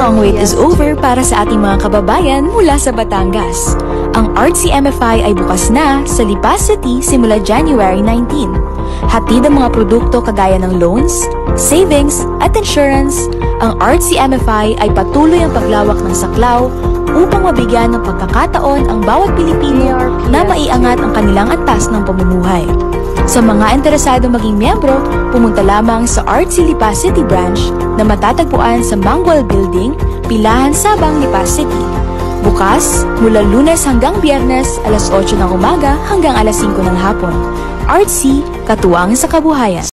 long wait is over para sa ating mga kababayan mula sa Batangas. Ang Artsy MFI ay bukas na sa Lipa City simula January 19. Hatid ang mga produkto kagaya ng loans, savings, at insurance, ang Artsy MFI ay patuloy ang paglawak ng saklaw upang mabigyan ng pagkakataon ang bawat Pilipino na maiangat ang kanilang antas ng pamumuhay. Sa mga interesado maging miyembro, pumunta lamang sa Artsy Lipa City Branch na matatagpuan sa Mangwal Building, Pilahan, Sabang, Lipa City. Bukas, mula lunes hanggang biyernes, alas 8 ng umaga hanggang alas 5 ng hapon. Artsy, katuwang sa kabuhayan.